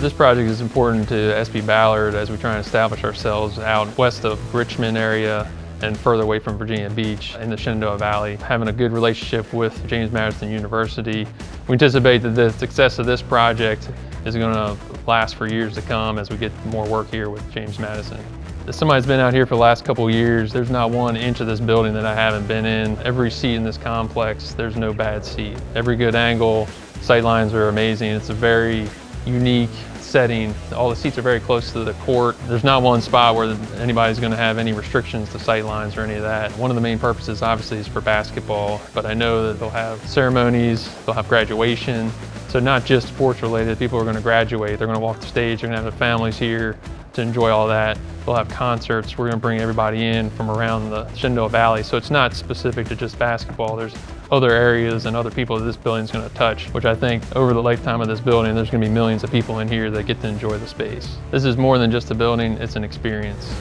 This project is important to SB Ballard as we try and establish ourselves out west of Richmond area and further away from Virginia Beach in the Shenandoah Valley. Having a good relationship with James Madison University, we anticipate that the success of this project is going to last for years to come as we get more work here with James Madison. Somebody's been out here for the last couple years, there's not one inch of this building that I haven't been in. Every seat in this complex, there's no bad seat. Every good angle, sight lines are amazing. It's a very unique setting. All the seats are very close to the court. There's not one spot where anybody's going to have any restrictions to sight lines or any of that. One of the main purposes obviously is for basketball, but I know that they'll have ceremonies, they'll have graduation. So not just sports related, people are going to graduate, they're going to walk the stage, they're going to have their families here to enjoy all that. They'll have concerts, we're going to bring everybody in from around the Shenandoah Valley. So it's not specific to just basketball. There's other areas and other people that this building is going to touch, which I think over the lifetime of this building, there's going to be millions of people in here that get to enjoy the space. This is more than just a building, it's an experience.